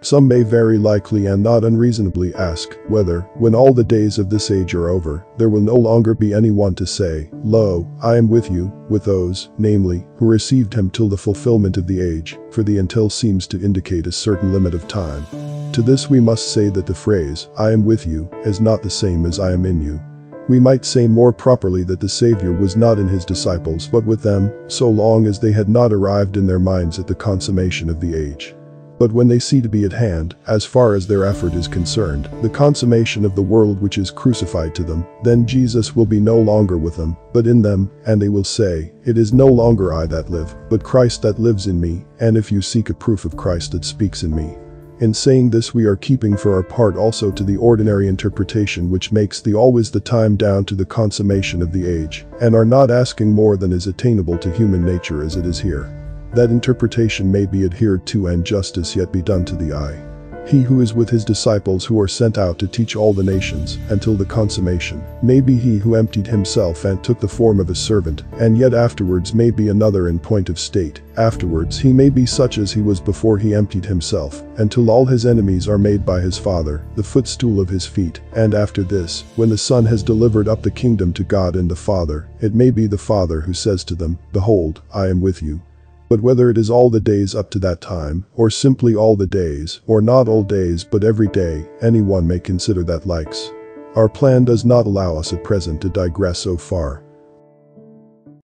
Some may very likely and not unreasonably ask whether, when all the days of this age are over, there will no longer be anyone to say, Lo, I am with you, with those, namely, who received him till the fulfillment of the age, for the until seems to indicate a certain limit of time. To this we must say that the phrase, I am with you, is not the same as I am in you. We might say more properly that the Savior was not in his disciples but with them, so long as they had not arrived in their minds at the consummation of the age. But when they see to be at hand, as far as their effort is concerned, the consummation of the world which is crucified to them, then Jesus will be no longer with them, but in them, and they will say, It is no longer I that live, but Christ that lives in me, and if you seek a proof of Christ that speaks in me. In saying this we are keeping for our part also to the ordinary interpretation which makes the always the time down to the consummation of the age, and are not asking more than is attainable to human nature as it is here. That interpretation may be adhered to and justice yet be done to the I. He who is with his disciples who are sent out to teach all the nations, until the consummation, may be he who emptied himself and took the form of a servant, and yet afterwards may be another in point of state, afterwards he may be such as he was before he emptied himself, until all his enemies are made by his Father, the footstool of his feet, and after this, when the Son has delivered up the kingdom to God and the Father, it may be the Father who says to them, Behold, I am with you but whether it is all the days up to that time, or simply all the days, or not all days but every day, anyone may consider that likes. Our plan does not allow us at present to digress so far.